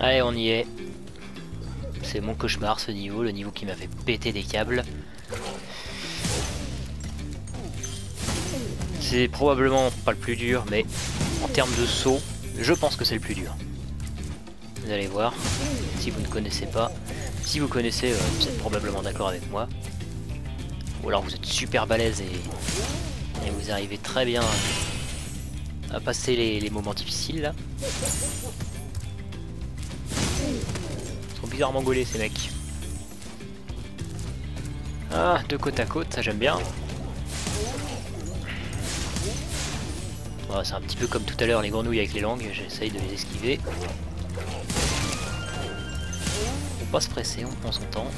Allez, on y est. C'est mon cauchemar ce niveau, le niveau qui m'a fait péter des câbles. C'est probablement pas le plus dur, mais en termes de saut, je pense que c'est le plus dur. Vous allez voir, si vous ne connaissez pas. Si vous connaissez, euh, vous êtes probablement d'accord avec moi. Ou alors vous êtes super balèze et, et vous arrivez très bien à passer les, les moments difficiles là. Bizarrement gaulés ces mecs. Ah, de côte à côte, ça j'aime bien. C'est un petit peu comme tout à l'heure les grenouilles avec les langues, j'essaye de les esquiver. Faut pas se presser, on prend son temps.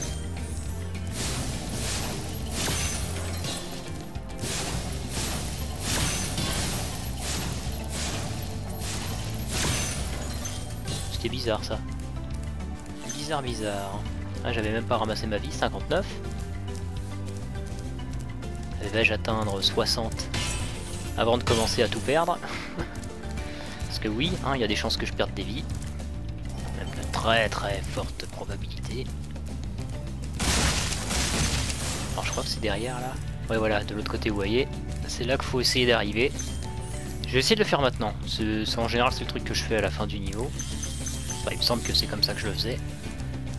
C'était bizarre ça. Bizarre. Ah, j'avais même pas ramassé ma vie, 59. Vais-je atteindre 60 avant de commencer à tout perdre? Parce que oui, hein, il y a des chances que je perde des vies. Même de très très forte probabilité. Alors je crois que c'est derrière là. Ouais voilà, de l'autre côté vous voyez. C'est là qu'il faut essayer d'arriver. Je vais essayer de le faire maintenant. C'est en général c'est le truc que je fais à la fin du niveau. il me semble que c'est comme ça que je le faisais.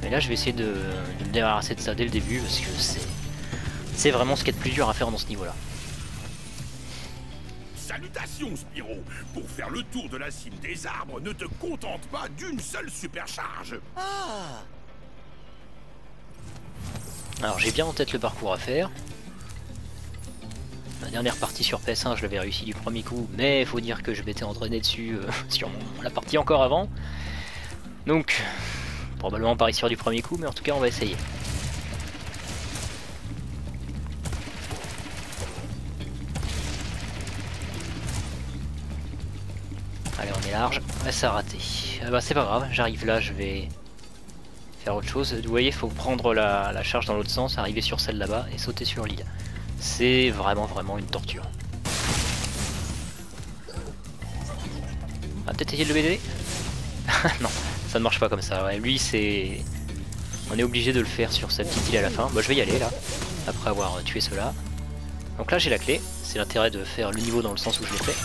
Mais là je vais essayer de, de me débarrasser de ça dès le début parce que c'est c'est vraiment ce qui est le plus dur à faire dans ce niveau-là. Salutations, Spyro Pour faire le tour de la cime des arbres, ne te contente pas d'une seule supercharge Ah Alors j'ai bien en tête le parcours à faire. La dernière partie sur PS1, je l'avais réussi du premier coup, mais il faut dire que je m'étais entraîné dessus euh, sur la partie encore avant. Donc, probablement pas réussir du premier coup, mais en tout cas on va essayer. Allez, on est large. Ah, ça a raté. Ah bah, c'est pas grave, j'arrive là, je vais faire autre chose. Vous voyez, faut prendre la, la, charge dans l'autre sens, arriver sur celle là-bas et sauter sur l'île. C'est vraiment, vraiment une torture. On va peut-être essayer de le baiser Non, ça ne marche pas comme ça. Ouais, lui, c'est... On est obligé de le faire sur sa petite île à la fin. Bah, je vais y aller, là, après avoir tué cela. Donc là, j'ai la clé. C'est l'intérêt de faire le niveau dans le sens où je l'ai fait.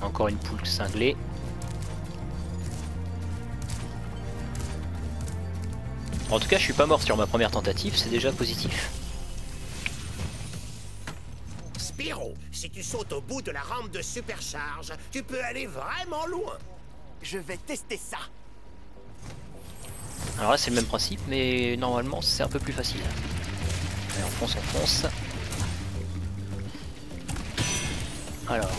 Encore une poule cinglée. En tout cas, je suis pas mort sur ma première tentative, c'est déjà positif. Spyro, si tu sautes au bout de la rampe de supercharge, tu peux aller vraiment loin. Je vais tester ça. Alors là, c'est le même principe, mais normalement, c'est un peu plus facile. Allez, on fonce, on fonce. Alors,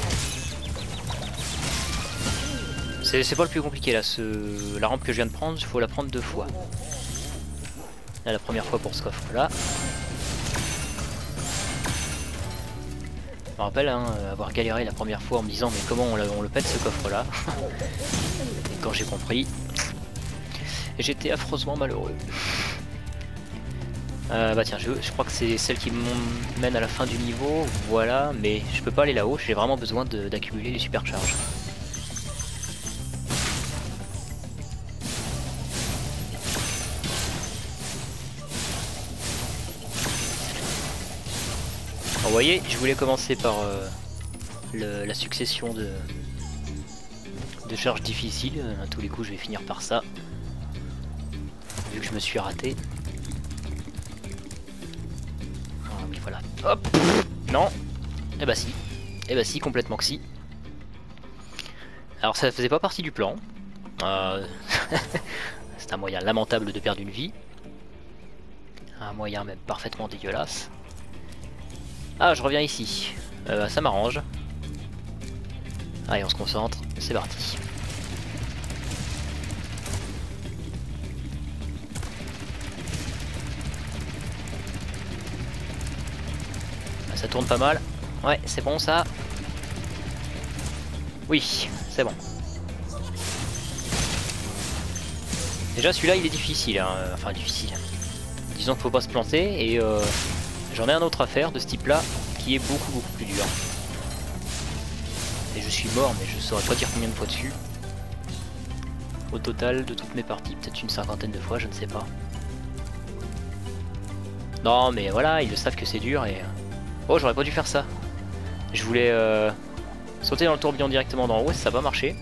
c'est pas le plus compliqué là, la rampe que je viens de prendre, il faut la prendre deux fois. Là, la première fois pour ce coffre là. Je me rappelle hein, avoir galéré la première fois en me disant mais comment on, le pète ce coffre là Et quand j'ai compris, j'étais affreusement malheureux. Euh, bah tiens, je, je crois que c'est celle qui mène à la fin du niveau, voilà, mais je peux pas aller là-haut, j'ai vraiment besoin d'accumuler les supercharges. Vous voyez, je voulais commencer par euh, la succession de, charges difficiles. À tous les coups, je vais finir par ça. Vu que je me suis raté. Voilà. Hop Non Eh bah si. Eh bah si, complètement que si. Alors ça faisait pas partie du plan. Euh... C'est un moyen lamentable de perdre une vie. Un moyen même parfaitement dégueulasse. Ah, je reviens ici. Euh, ça m'arrange. Allez, on se concentre. C'est parti. Ah, ça tourne pas mal. Ouais, c'est bon ça. Oui, c'est bon. Déjà celui-là il est difficile, hein. enfin difficile. Disons qu'il faut pas se planter et euh, J'en ai un autre à faire de ce type là qui est beaucoup beaucoup plus dur. Et je suis mort, mais je saurais pas dire combien de fois dessus. Au total, de toutes mes parties, peut-être une cinquantaine de fois, je ne sais pas. Non, mais voilà, ils le savent que c'est dur et... Oh, j'aurais pas dû faire ça. Je voulais euh, sauter dans le tourbillon directement d'en haut ça va marcher.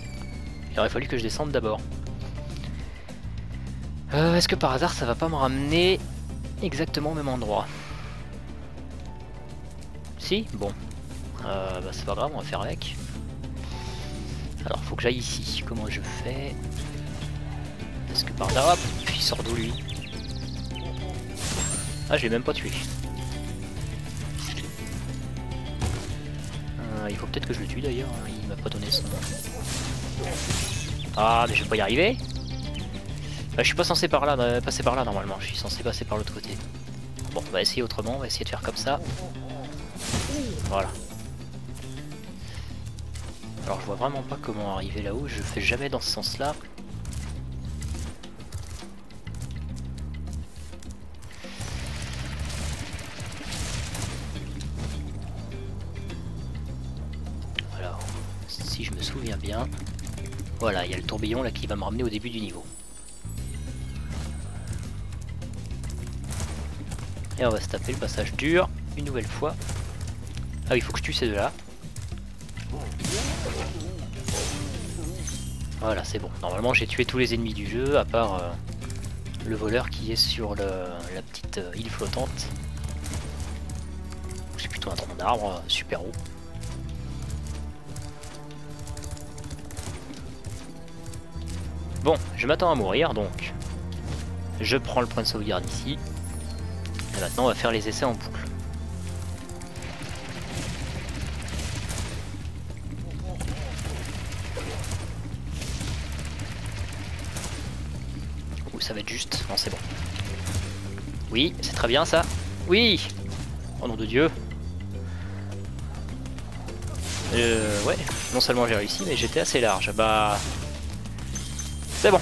Il aurait fallu que je descende d'abord. Euh, Est-ce que par hasard ça va pas me ramener exactement au même endroit? Bon. Euh, bah, c'est pas grave, on va faire avec. Alors faut que j'aille ici. Comment je fais? Est-ce que par là, il sort d'où lui? Ah, je l'ai même pas tué. Euh, il faut peut-être que je le tue d'ailleurs, hein, il m'a pas donné son nom. Ah, mais je vais pas y arriver bah, Je suis pas censé par là, euh, passer par là normalement, je suis censé passer par l'autre côté. Bon, on va essayer autrement, on va essayer de faire comme ça. Voilà. Alors je vois vraiment pas comment arriver là-haut, je fais jamais dans ce sens-là. Alors, si je me souviens bien, voilà, il y a le tourbillon là qui va me ramener au début du niveau. Et on va se taper le passage dur, une nouvelle fois. Ah oui, il faut que je tue ces deux-là. Voilà, c'est bon. Normalement, j'ai tué tous les ennemis du jeu, à part euh, le voleur qui est sur la petite euh, île flottante. C'est plutôt un tronc d'arbre, euh, super haut. Bon, je m'attends à mourir, donc je prends le point de sauvegarde ici. Et maintenant, on va faire les essais en boucle. Ouh, ça va être juste. Non, c'est bon. Oui, c'est très bien ça. Oui Oh nom de Dieu. Euh, ouais, non seulement j'ai réussi, mais j'étais assez large. Bah... C'est bon.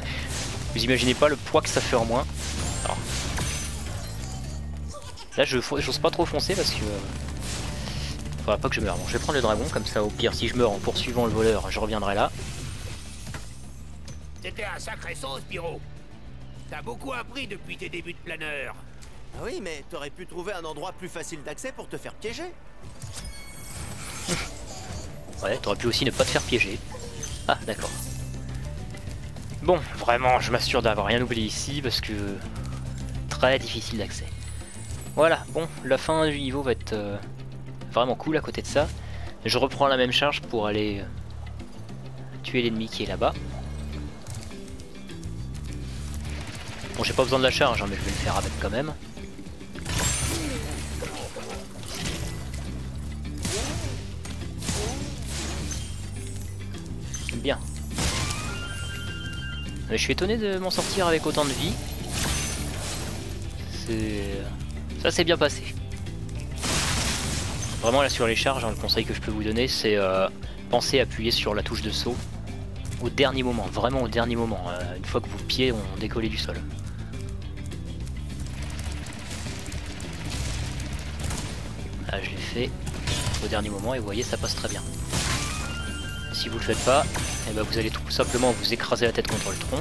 Vous imaginez pas le poids que ça fait en moins. Là, je j'ose pas trop foncer parce que... Faudra pas que je meure. Bon, je vais prendre le dragon, comme ça, au pire, si je meurs en poursuivant le voleur, je reviendrai là. Sacré sauce, Pyro. T'as beaucoup appris depuis tes débuts de planeur. Ah oui, mais t'aurais pu trouver un endroit plus facile d'accès pour te faire piéger. Ouais, t'aurais pu aussi ne pas te faire piéger. Ah, d'accord. Bon, vraiment, je m'assure d'avoir rien oublié ici parce que très difficile d'accès. Voilà, bon, la fin du niveau va être euh, vraiment cool à côté de ça. Je reprends la même charge pour aller euh, tuer l'ennemi qui est là-bas. Bon, j'ai pas besoin de la charge, hein, mais je vais le faire avec quand même. Bien. Je suis étonné de m'en sortir avec autant de vie. Ça s'est bien passé. Vraiment là sur les charges, hein, le conseil que je peux vous donner c'est euh, penser à appuyer sur la touche de saut au dernier moment, vraiment au dernier moment, euh, une fois que vos pieds ont décollé du sol. Là je l'ai fait au dernier moment et vous voyez ça passe très bien. Si vous le faites pas, et ben vous allez tout simplement vous écraser la tête contre le tronc.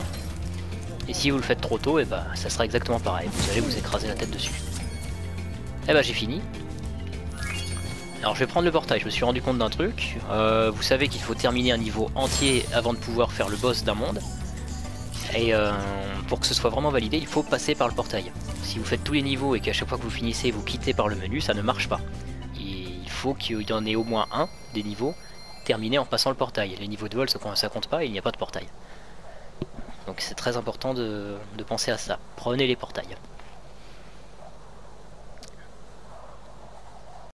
Et si vous le faites trop tôt, et ben ça sera exactement pareil, vous allez vous écraser la tête dessus. Et bah j'ai fini. Alors je vais prendre le portail, je me suis rendu compte d'un truc. Euh, vous savez qu'il faut terminer un niveau entier avant de pouvoir faire le boss d'un monde. Et euh, pour que ce soit vraiment validé, il faut passer par le portail. Si vous faites tous les niveaux et qu'à chaque fois que vous finissez, vous quittez par le menu, ça ne marche pas. Il faut qu'il y en ait au moins un des niveaux terminés en passant le portail. Les niveaux de vol, ça compte pas, il n'y a pas de portail. Donc c'est très important de penser à ça. Prenez les portails.